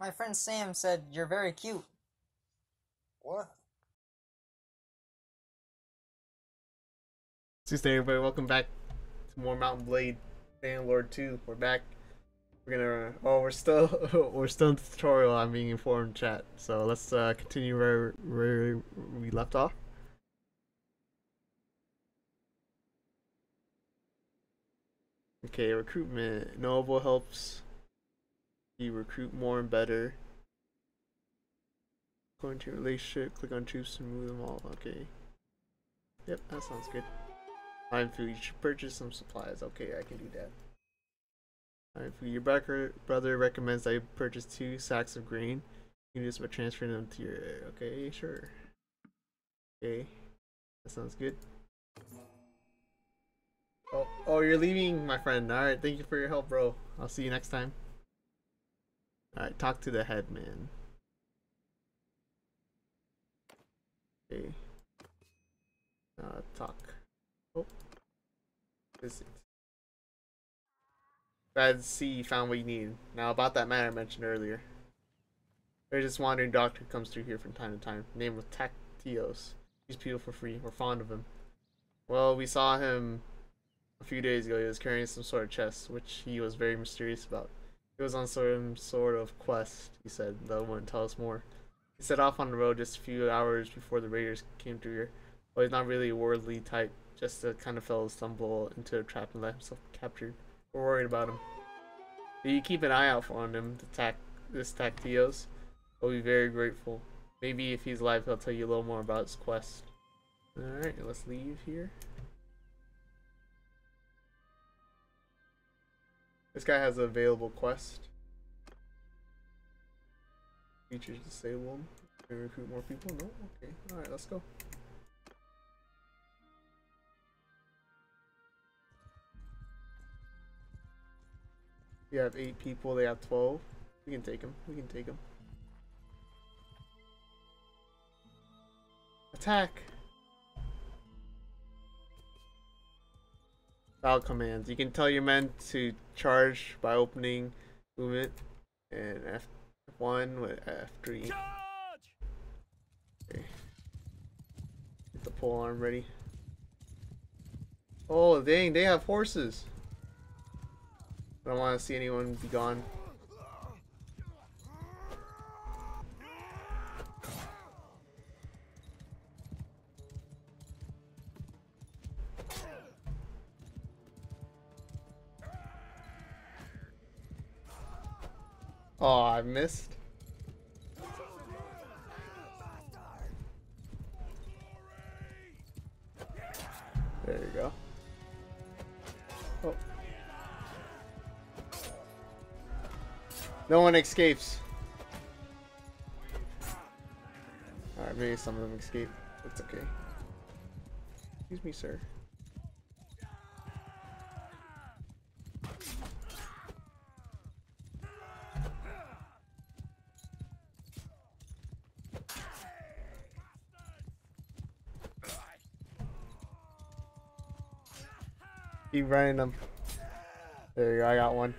My friend Sam said you're very cute. What? Tuesday, everybody. Welcome back to more Mount & Blade Lord 2. We're back. We're gonna. Oh, we're still we're still in the tutorial. I'm being informed, chat. So let's uh, continue where, where we left off. Okay, recruitment. Noble helps you recruit more and better. Go into your relationship, click on troops and move them all. Okay. Yep, that sounds good. Find food. You should purchase some supplies. Okay, I can do that. Find food. Your brother, brother recommends you purchase two sacks of grain. You can do this by transferring them to your... Okay, sure. Okay. That sounds good. Oh, oh, you're leaving, my friend. Alright, thank you for your help, bro. I'll see you next time. Alright, talk to the head man. Okay. Uh, talk. Oh. Visit. Glad see you found what you need. Now about that man I mentioned earlier. There's this wandering doctor who comes through here from time to time, named with Tactios. He's people for free. We're fond of him. Well, we saw him a few days ago. He was carrying some sort of chest, which he was very mysterious about. He was on some sort of quest, he said, though wouldn't tell us more. He set off on the road just a few hours before the raiders came through here. Well, he's not really a worldly type, just a kind of fellow stumble into a trap and let himself captured. We're worried about him. You keep an eye out for him, the tac this Tactios. We'll be very grateful. Maybe if he's alive, he'll tell you a little more about his quest. Alright, let's leave here. This guy has available quest. Features disabled. Can we recruit more people? No? Okay. Alright, let's go. We have eight people, they have 12. We can take them. We can take them. Attack! Battle commands. You can tell your men to charge by opening movement and F1 with F3. Okay. Get the pole arm ready. Oh dang, they have horses. I don't want to see anyone be gone. Oh, I missed. There you go. Oh. No one escapes. Alright, maybe some of them escape. It's okay. Excuse me, sir. Running them. There you go, I got one.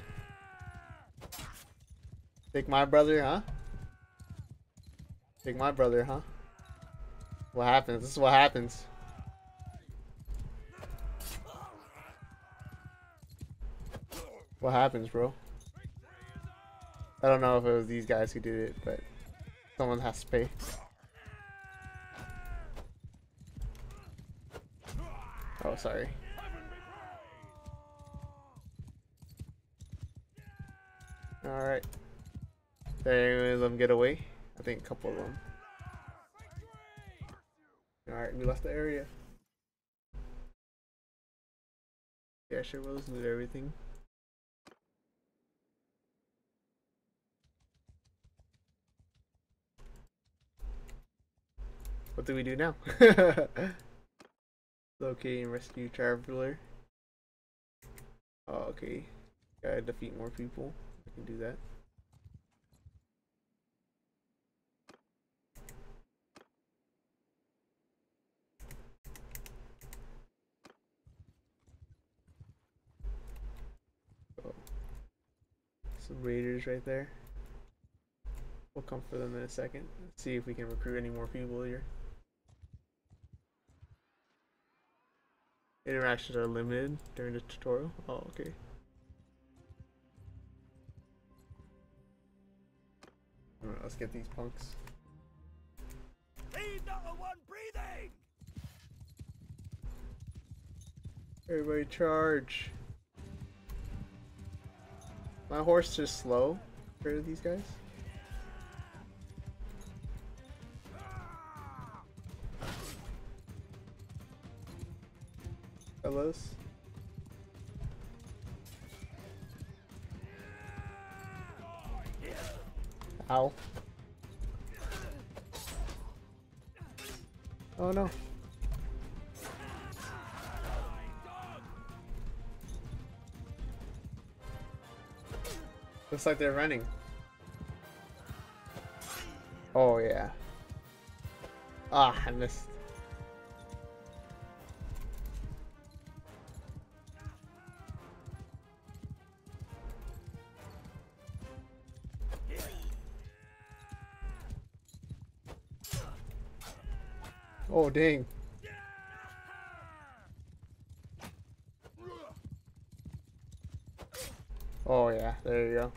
Take my brother, huh? Take my brother, huh? What happens? This is what happens. What happens, bro? I don't know if it was these guys who did it, but someone has to pay. Oh, sorry. Alright. Did any of them get away? I think a couple of them. Alright, we left the area. Yeah, sure, we'll loot everything. What do we do now? Locate and rescue traveler. Oh, okay. Gotta defeat more people. I can do that. Oh. Some raiders right there. We'll come for them in a second. See if we can recruit any more people here. Interactions are limited during the tutorial. Oh, okay. Alright, let's get these punks. Leave not the one breathing! Everybody charge. My horse is slow compared to these guys. Ah! Fellas. Ow. Oh no. Looks like they're running. Oh yeah. Ah, I missed. Dang. Oh yeah, there you go.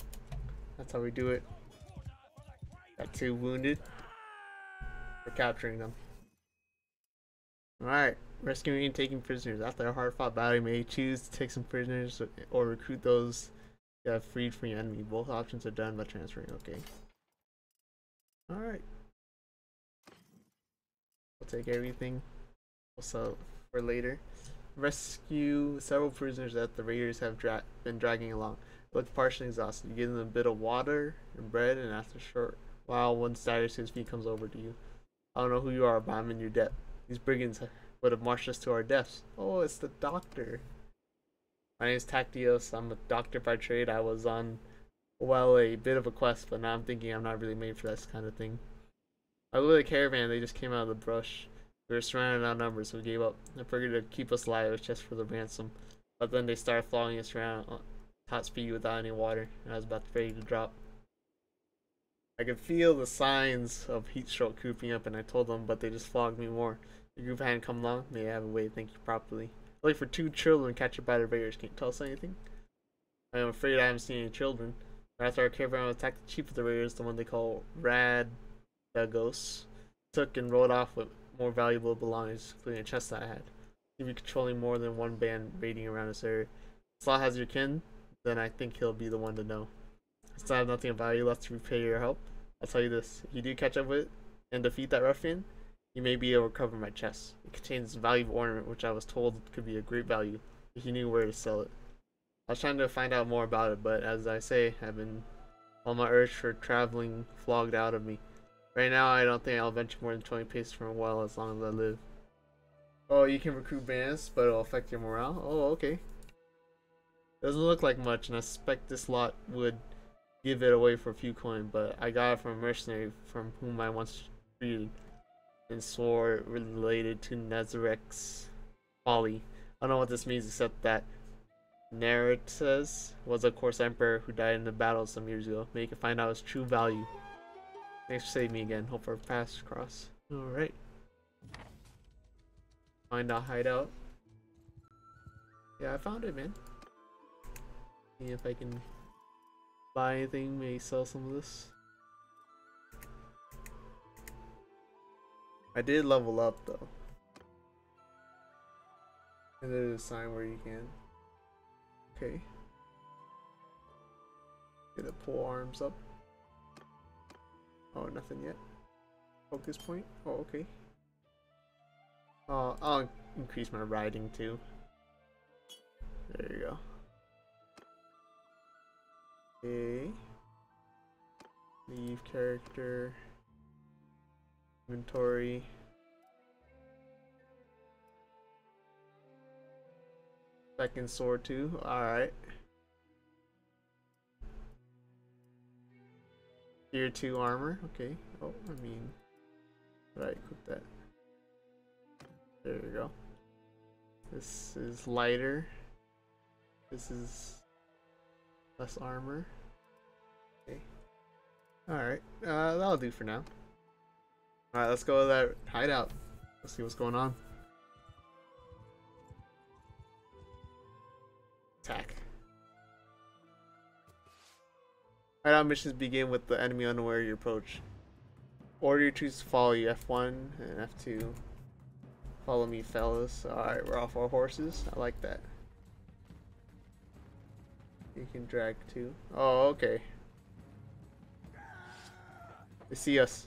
That's how we do it. Got two wounded. We're capturing them. Alright, rescuing and taking prisoners. After a hard fought battle, you may choose to take some prisoners or recruit those have freed from your enemy. Both options are done by transferring. Okay. Alright. Take everything. Also, for later. Rescue several prisoners that the raiders have dra been dragging along. Look partially exhausted. You give them a bit of water and bread, and after a short while, one stagger to his feet comes over to you. I don't know who you are, but I'm in your debt. These brigands would have marched us to our deaths. Oh, it's the doctor. My name is Tactios. I'm a doctor by trade. I was on, well, a bit of a quest, but now I'm thinking I'm not really made for this kind of thing. I at the caravan. They just came out of the brush. We were surrounded on numbers, so we gave up. I figured to keep us alive was just for the ransom. But then they started following us around top speed without any water, and I was about ready to drop. I could feel the signs of heat stroke creeping up, and I told them, but they just flogged me more. The group hadn't come along. I have a way to thank you properly. Like for two children captured by the raiders. can't tell us anything? I am afraid I haven't seen any children. After our caravan attacked the chief of the raiders, the one they call Radagos, took and rode off with more valuable belongings, including a chest that I had. If you're controlling more than one band raiding around this area, If Slaw has your kin, then I think he'll be the one to know. I have nothing of value left to repay your help, I'll tell you this. If you do catch up with and defeat that ruffian, you may be able to recover my chest. It contains a valuable ornament which I was told could be of great value if you knew where to sell it. I was trying to find out more about it, but as I say, I've been all my urge for traveling flogged out of me. Right now, I don't think I'll venture more than 20 paces from a well as long as I live. Oh, you can recruit bands, but it'll affect your morale? Oh, okay. Doesn't look like much, and I suspect this lot would give it away for a few coin, but I got it from a mercenary from whom I once freed and swore related to Nazarek's folly. I don't know what this means except that Neretzes was a course emperor who died in the battle some years ago. Maybe you can find out his true value. Thanks for saving me again. Hope our paths cross. Alright. Find a hideout. Yeah, I found it, man. See if I can buy anything, maybe sell some of this. I did level up though. And there's a sign where you can. Okay. Get a pull arms up. Oh, nothing yet. Focus point. Oh, okay. Uh, I'll increase my riding too. There you go. Okay. Leave character. Inventory. Second sword too. Alright. Tier 2 armor. Okay. Oh, I mean. Right, equip that. There we go. This is lighter. This is less armor. Okay. Alright, uh, that'll do for now. Alright, let's go to that hideout. Let's see what's going on. Attack. Hideout missions begin with the enemy unaware of your approach. Order your troops to follow you, F1 and F2. Follow me, fellas. Alright, we're off our horses. I like that. You can drag too. Oh, okay. They see us.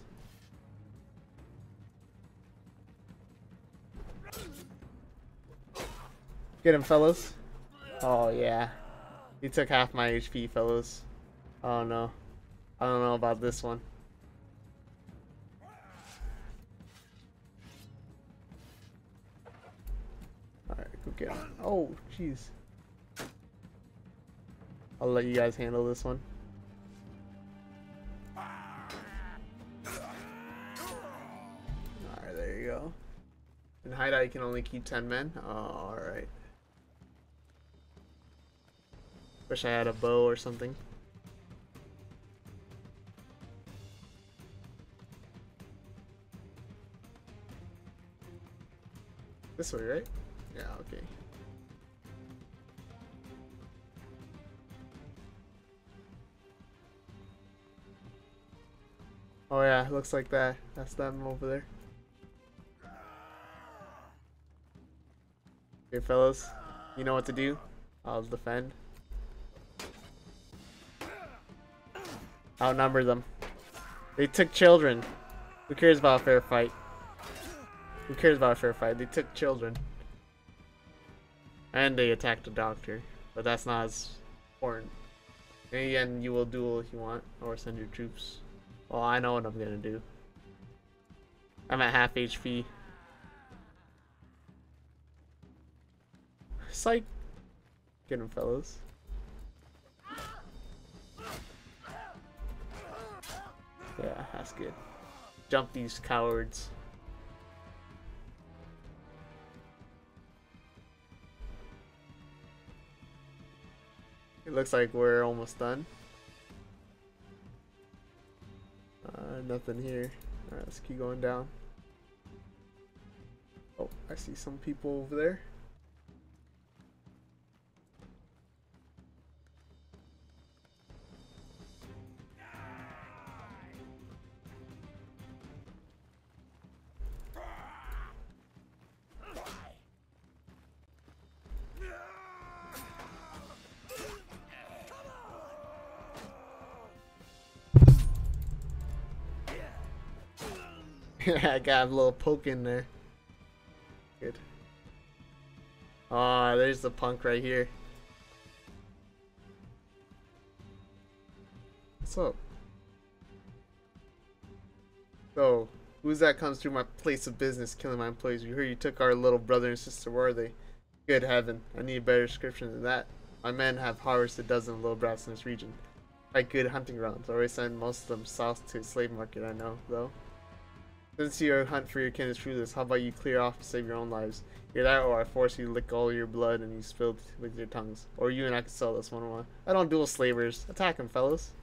Get him, fellas. Oh, yeah. He took half my HP, fellas. Oh, no. I don't know about this one. Alright, go get him. Oh, jeez. I'll let you guys handle this one. Alright, there you go. In hideout, you can only keep 10 men? Oh, alright. Wish I had a bow or something. This way, right? Yeah, okay. Oh yeah, looks like that. That's them over there. Okay, fellas, you know what to do. I'll defend. Outnumber them. They took children. Who cares about a fair fight? Who cares about a fair fight? They took children. And they attacked a doctor. But that's not as important. In the end, you will duel if you want, or send your troops. Well, I know what I'm gonna do. I'm at half HP. Psych. Get him, fellas. Yeah, that's good. Jump these cowards. It looks like we're almost done. Uh, nothing here. Alright, let's keep going down. Oh, I see some people over there. I got a little poke in there. Good. Ah, oh, there's the punk right here. What's up? So, who's that comes through my place of business killing my employees? We heard you took our little brother and sister. Where are they? Good heaven. I need a better description than that. My men have harvested a dozen little brats in this region. Like good hunting grounds. I always send most of them south to the slave market, I know, though. Since your hunt for your kin is fruitless, how about you clear off to save your own lives? Either that or I force you to lick all your blood and you spilled with your tongues. Or you and I can sell this one on one. I don't duel slavers. Attack him, fellas.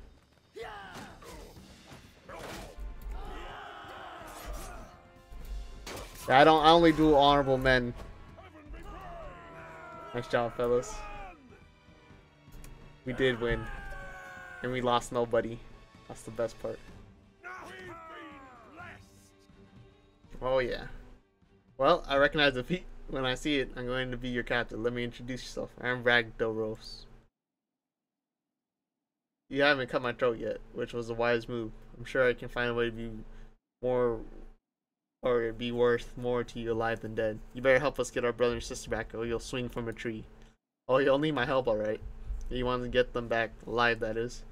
I don't I only duel honorable men. Nice job, fellas. We did win. And we lost nobody. That's the best part. Oh yeah. Well, I recognize the feet. When I see it, I'm going to be your captain. Let me introduce yourself. I'm Rag Ragdoros. You haven't cut my throat yet, which was a wise move. I'm sure I can find a way to be more, or be worth more to you alive than dead. You better help us get our brother and sister back, or you'll swing from a tree. Oh, you'll need my help, alright. You want to get them back alive, that is.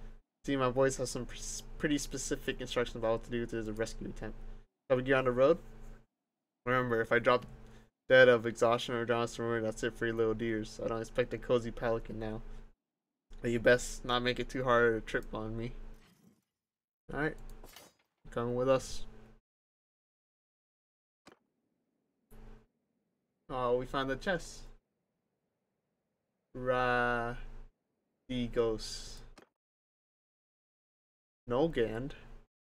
See, my boys have some pretty specific instructions about what to do if there's a rescue attempt. Shall we get on the road? Remember, if I drop dead of exhaustion or drown somewhere, that's it for you little deers. I don't expect a cozy pelican now. But you best not make it too hard a trip on me. Alright. Come with us. Oh, we found the chest. Ra... The ghost. Nolgand.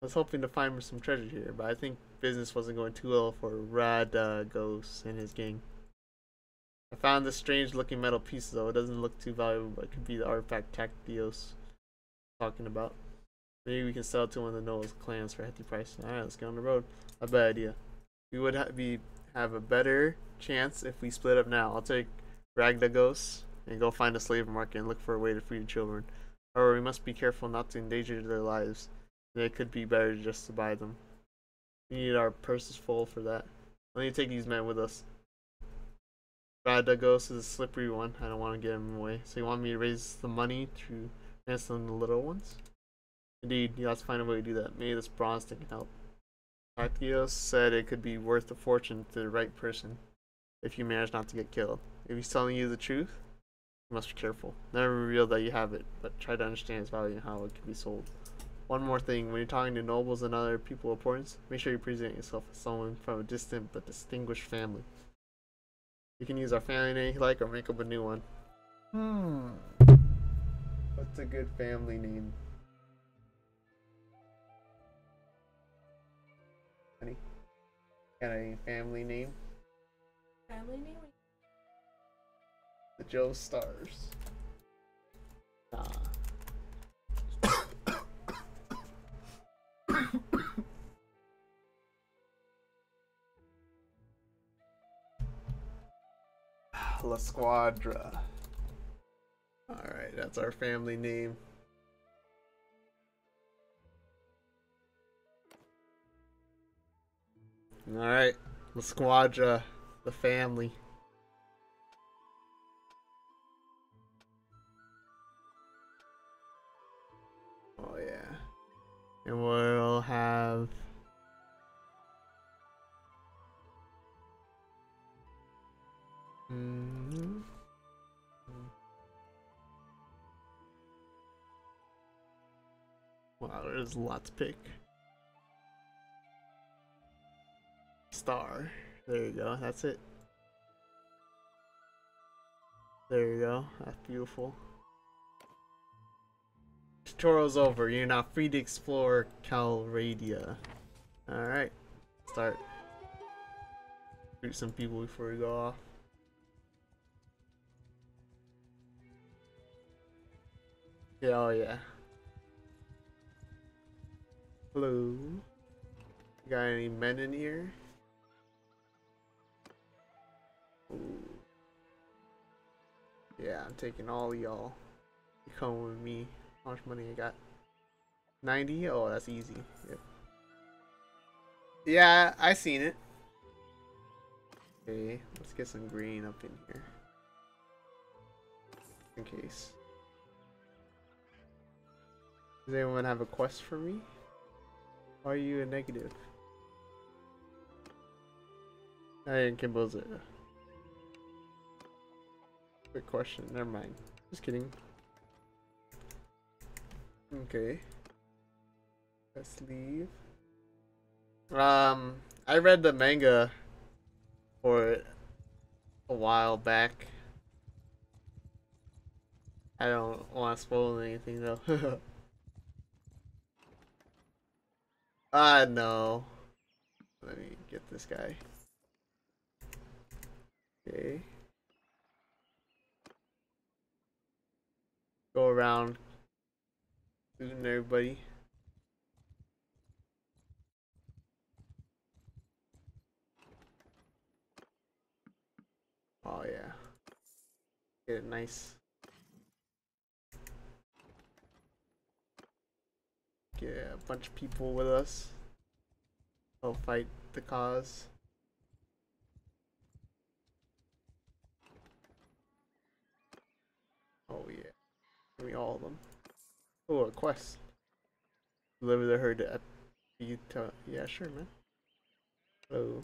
I was hoping to find some treasure here, but I think business wasn't going too well for Radagos uh, and his gang. I found this strange looking metal piece though. It doesn't look too valuable, but it could be the artifact Tactios talking about. Maybe we can sell it to one of the Noah's clans for a hefty price. Alright, let's get on the road. A bad idea. We would ha- be have a better chance if we split up now. I'll take Ragdagos and go find a slave market and look for a way to free the children. However, we must be careful not to endanger their lives. It could be better just to buy them. We need our purses full for that. Let me take these men with us. Radagos is a slippery one. I don't want to get him away. So you want me to raise the money to ransom the little ones? Indeed, have to find a way to do that. Maybe this bronze thing can help. Tactios said it could be worth a fortune to the right person if you manage not to get killed. If he's telling you the truth, you must be careful. Never reveal that you have it, but try to understand its value and how it can be sold. One more thing, when you're talking to nobles and other people of importance, make sure you present yourself as someone from a distant but distinguished family. You can use our family name you like or make up a new one. Hmm. What's a good family name? Honey? Got a family name? Family name? The Joestars. La Squadra. Alright, that's our family name. Alright, La Squadra, the family. Oh yeah. And we'll have Mhm. Wow, there's a lot to pick. Star. There you go. That's it. There you go. That's beautiful. Tutorial's over. You're now free to explore Calradia. Alright. Start. Shoot some people before we go off. Yeah, oh yeah. Hello. Got any men in here? Ooh. Yeah, I'm taking all y'all. You come with me. How much money I got? 90? Oh, that's easy. Yep. Yeah, I seen it. Okay, let's get some green up in here. In case. Does anyone have a quest for me? Why are you a negative? I didn't compose it. Quick question, never mind. Just kidding. Okay. Let's leave. Um, I read the manga for a while back. I don't want to spoil anything though. Ah, uh, no. Let me get this guy. Okay. Go around shooting everybody. Oh yeah. Get it nice. Get a bunch of people with us. They'll fight the cause. Oh yeah. Give me all of them. Oh, a quest. Deliver the herd to Epita. Yeah, sure, man. Hello.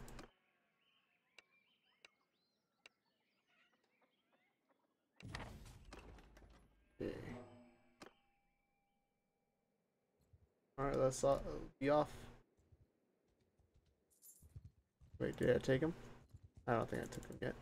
Alright, let's uh, be off. Wait, did I take him? I don't think I took him yet.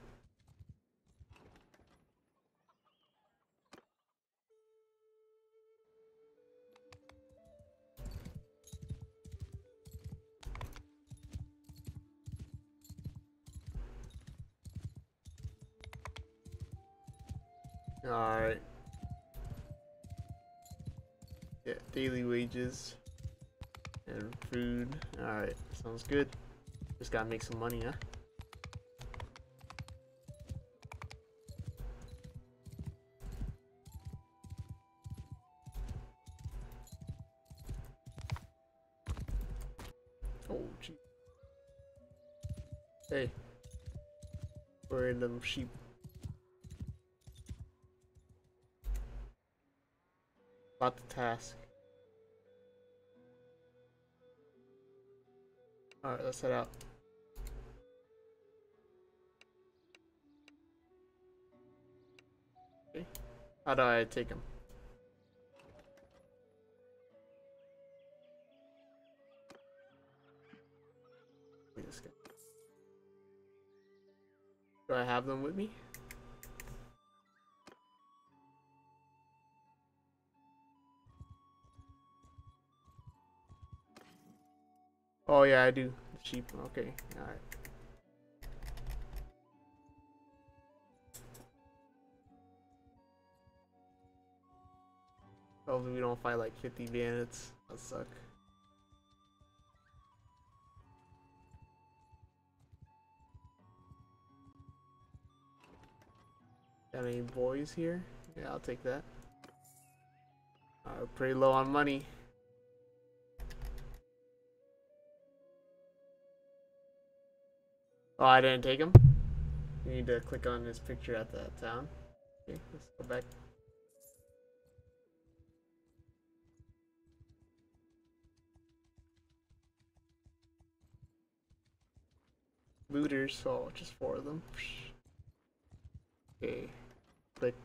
Alright. Yeah, daily wages and food. Alright, sounds good. Just gotta make some money, huh? Oh, gee. Hey. Where are them sheep? About the task. Alright, let's head out. How do I take him? Do I have them with me? Oh yeah, I do. Sheep. Okay. All right. Hopefully we don't fight like 50 bandits. That suck. Got any boys here? Yeah, I'll take that. Uh, pretty low on money. Oh, I didn't take him? You need to click on his picture at that town. Okay, let's go back. Looters, so just four of them. Okay, click.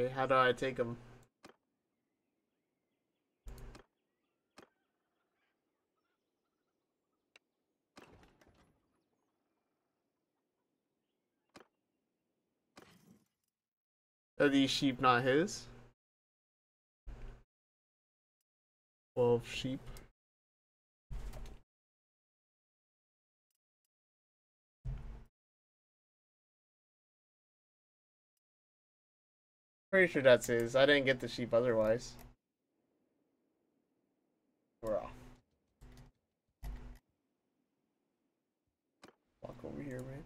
Okay, how do I take them? Are these sheep not his? Twelve sheep. Pretty sure that's his. I didn't get the sheep otherwise. We're off. Walk over here, man.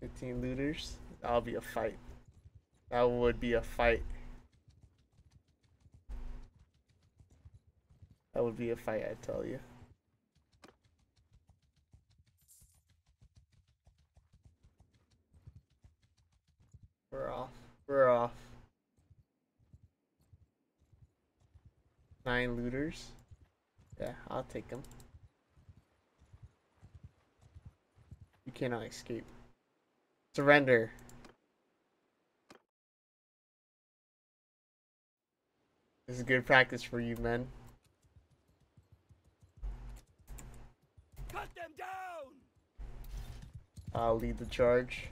Fifteen looters. That'll be a fight. That would be a fight. That would be a fight, I tell you. We're off. We're off. Nine looters. Yeah, I'll take them. You cannot escape. Surrender. This is good practice for you, men. Cut them down! I'll lead the charge.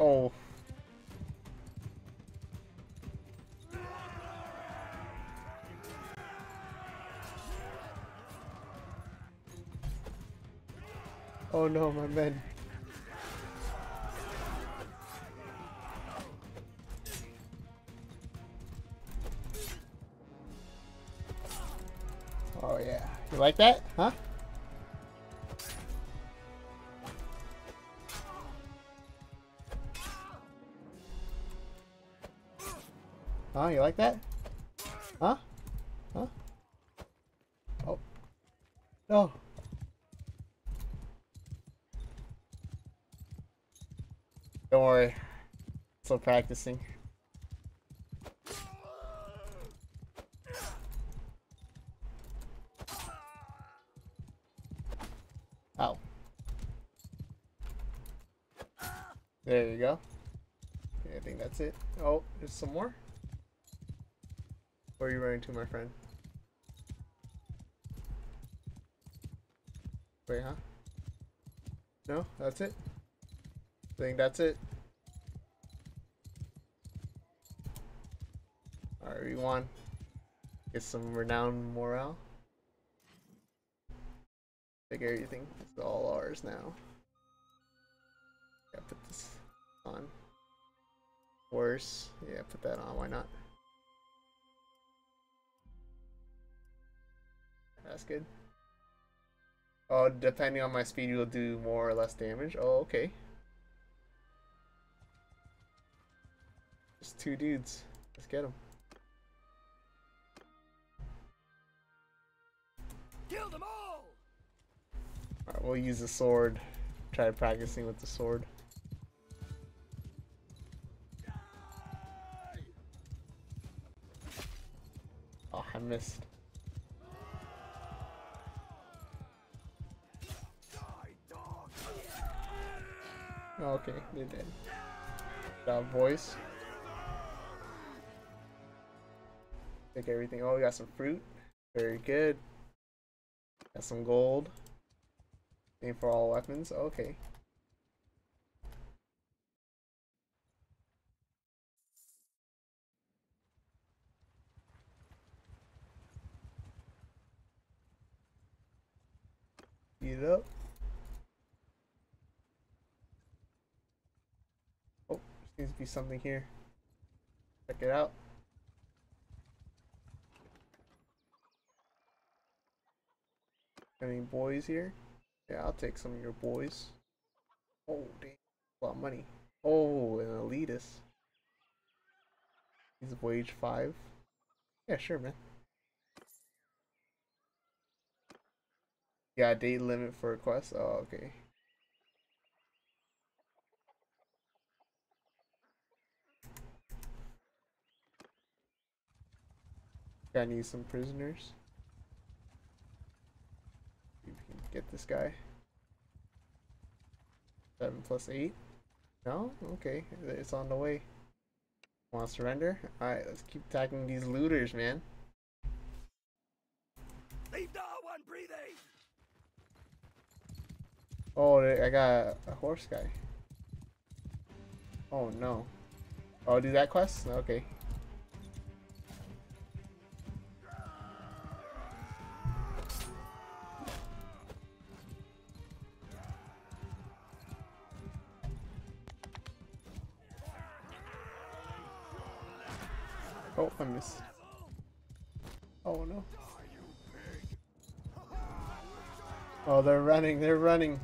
Oh. Oh no, my men. Oh yeah. You like that? Huh? You like that? Huh? Huh? Oh. No. Don't worry. Still practicing. Ow. There you go. Okay, I think that's it. Oh, there's some more. Where are you running to, my friend? Wait, huh? No? That's it? I think that's it. Alright, we won. Get some renowned morale. Take everything. It's all ours now. Yeah, put this on. Worse. Yeah, put that on. Why not? That's good. Oh, depending on my speed, you'll do more or less damage. Oh, okay. Just two dudes. Let's get them. Kill them all! Alright, we'll use the sword. Try practicing with the sword. Oh, I missed. Oh, okay, they're dead. Job, boys. Take everything. Oh, we got some fruit. Very good. Got some gold. Aim for all weapons. Okay. Eat it up. Oh, something here. Check it out. Any boys here? Yeah, I'll take some of your boys. Oh, damn. A lot of money. Oh, an elitist. He's wage five. Yeah, sure, man. Yeah, date limit for requests. Oh, okay. I need some prisoners. See if we can get this guy. Seven plus eight. No? Okay. It's on the way. Want to surrender? Alright, let's keep attacking these looters, man. Leave no one breathing! Oh, I got a horse guy. Oh no. Oh, do that quest? Okay. I missed. Oh no. Oh, they're running, they're running.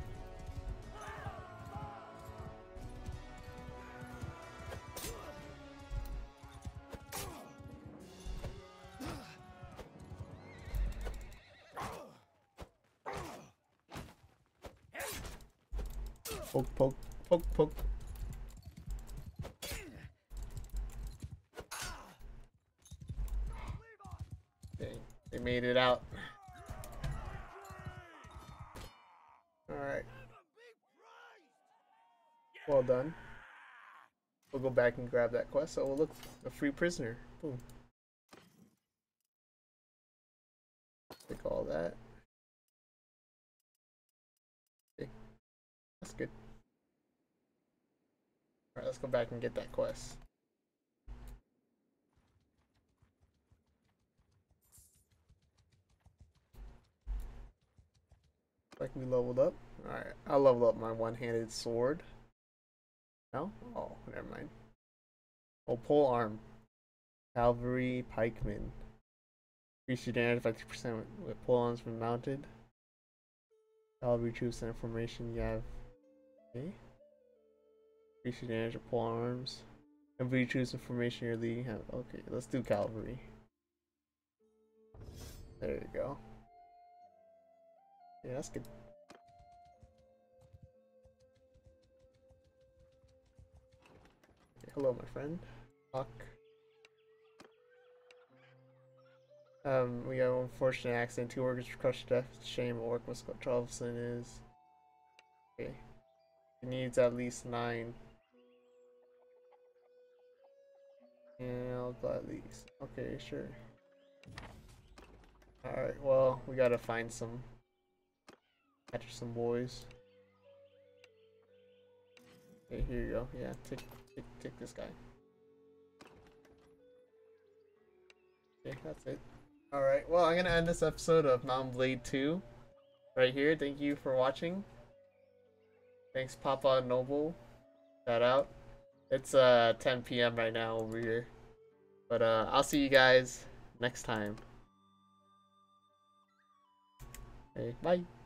Back and grab that quest. Oh, look, a free prisoner. Boom. Take all that. Okay. That's good. Alright, let's go back and get that quest. Like we leveled up. Alright, I'll level up my one-handed sword. No? Oh, never mind. Oh, pole arm. Cavalry pikeman. Increase your damage by 2% with, pole arms when mounted. Cavalry troops and formation you have. Okay. Increase your damage with pole arms. Cavalry troops and formation you're leading have. Okay, let's do cavalry. There you go. Yeah, that's good. Hello, my friend. Fuck. Um, we have an unfortunate accident. Two workers crushed to death. Shame. Orc Musco Charleston is. Okay. He needs at least nine. Yeah, I'll gladly. Okay, sure. Alright, well, we gotta find some Catch some boys. Okay, here you go. Yeah, take take this guy. Okay, that's it. Alright, well I'm gonna end this episode of Mount & Blade 2 right here. Thank you for watching. Thanks Papa Noble. Shout out. It's uh 10 p.m. right now over here. But uh I'll see you guys next time. Okay, bye.